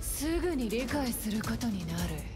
すぐに理解することになる。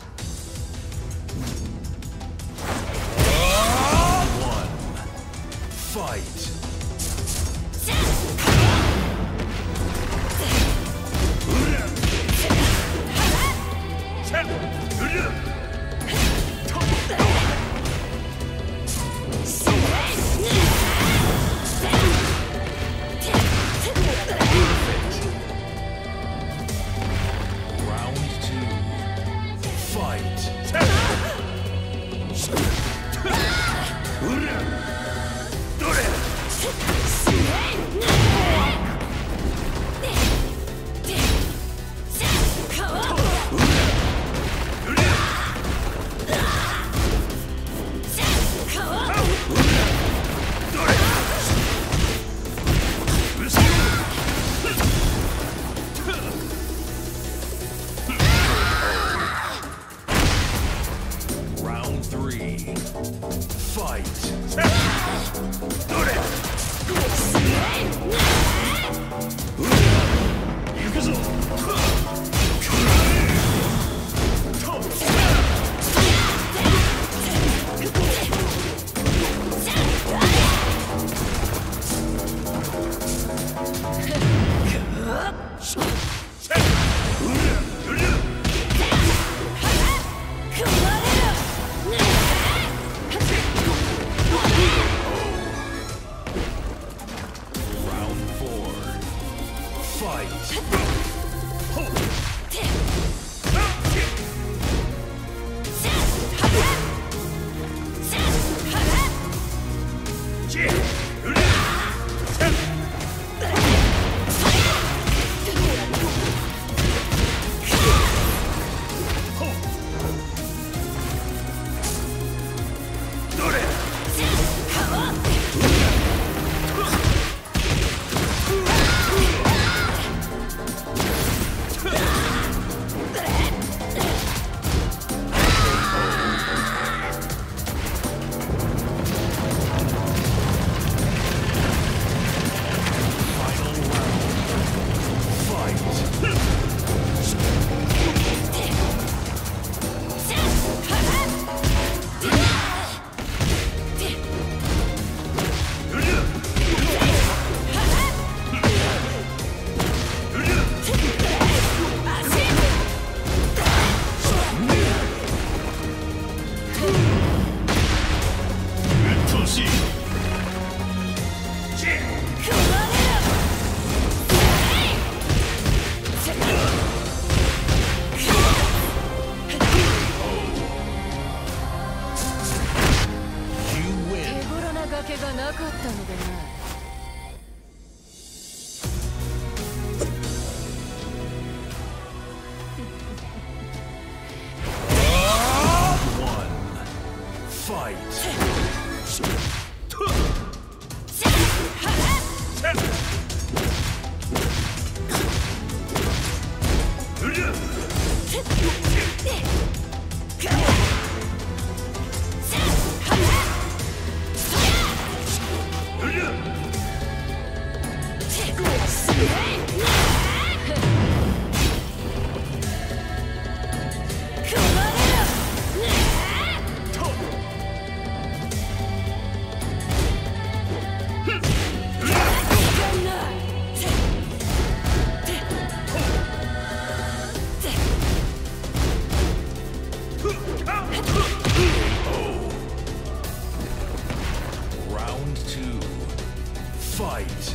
Fight!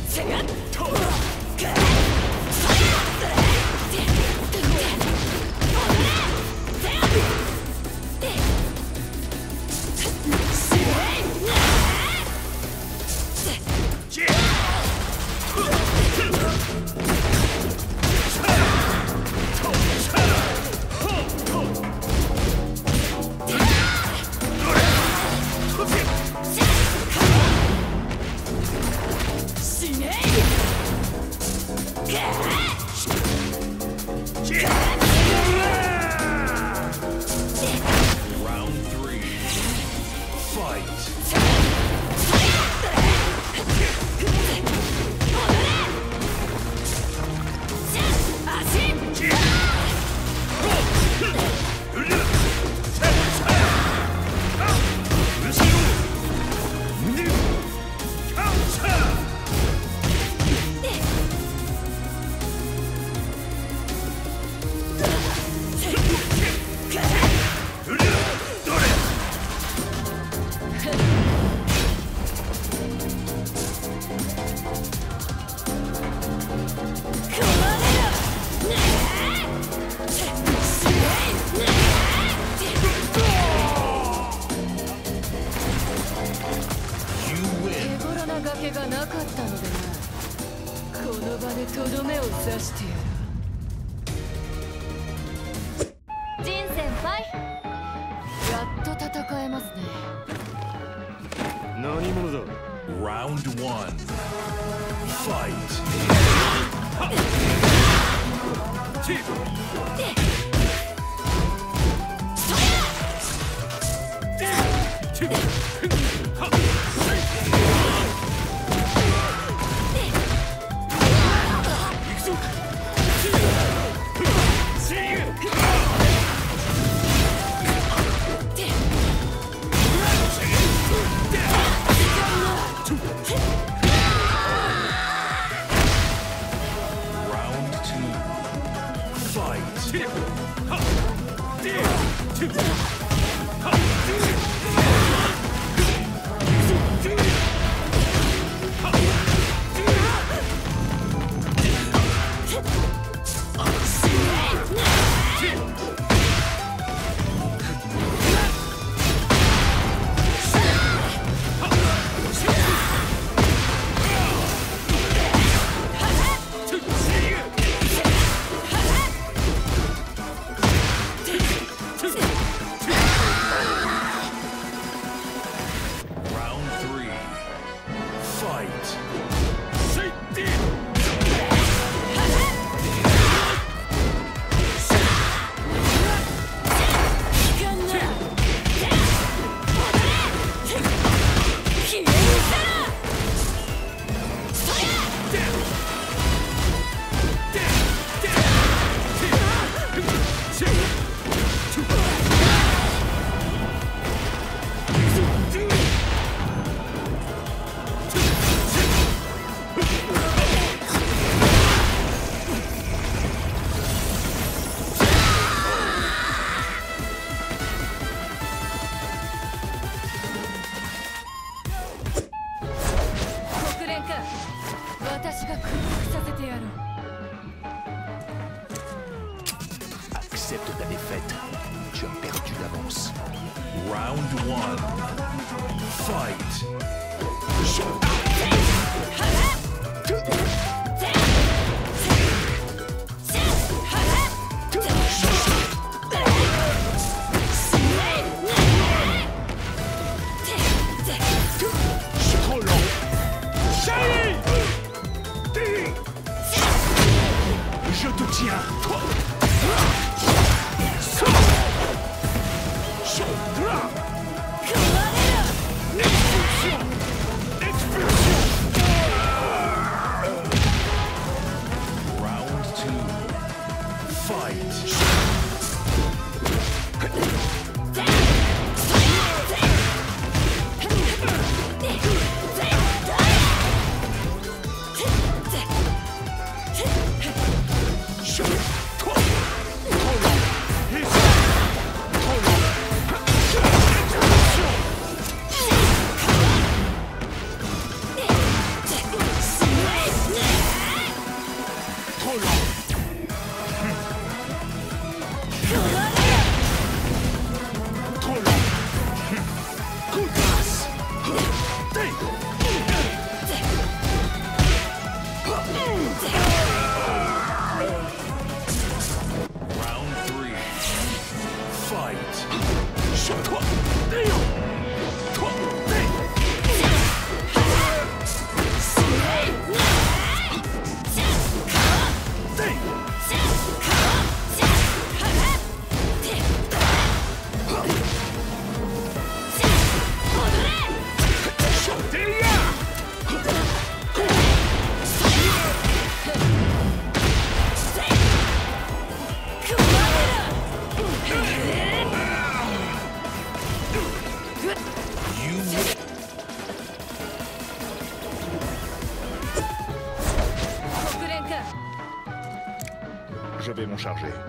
chargés.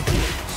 Okay.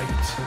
Fight.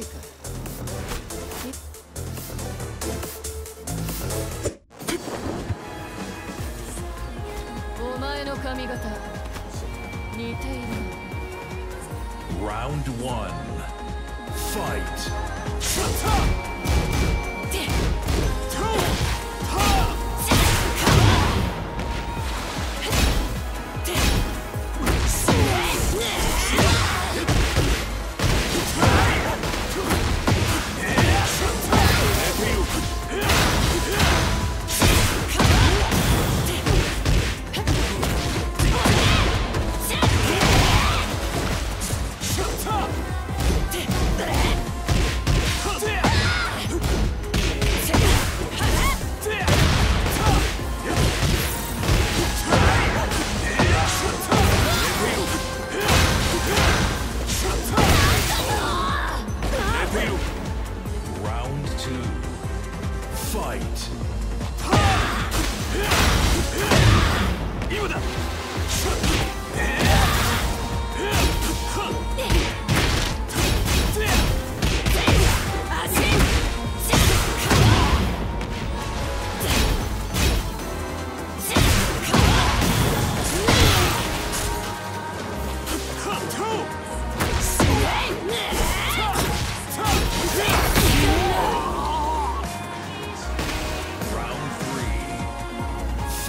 料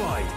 Fight.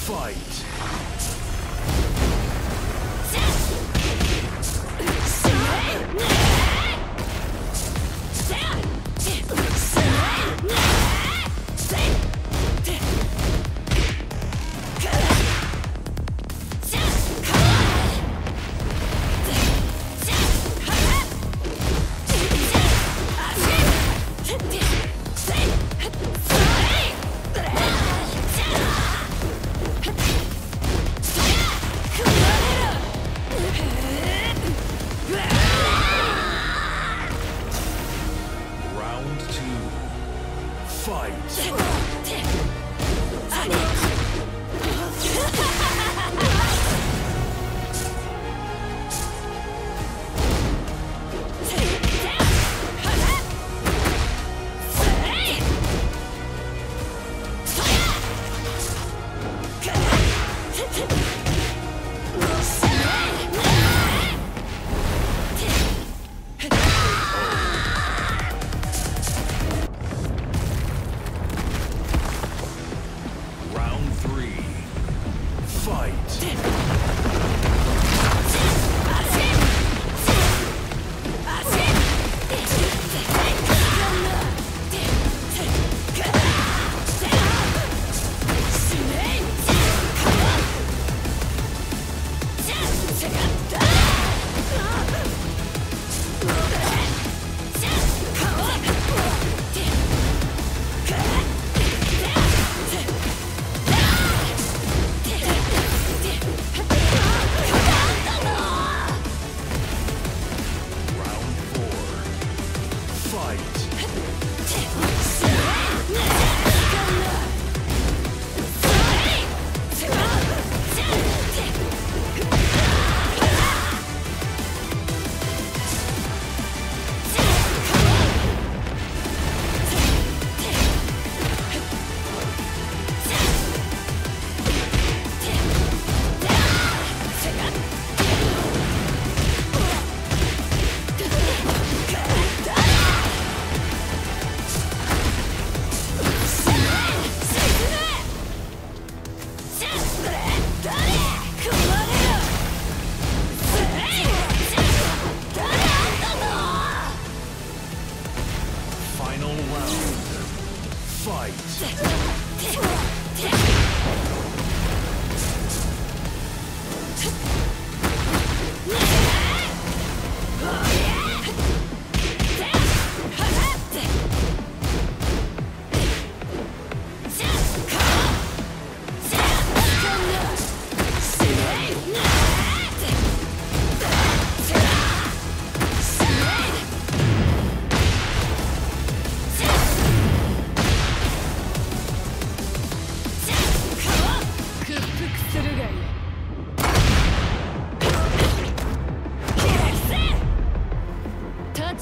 Fight.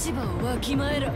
立場をわきまえろ。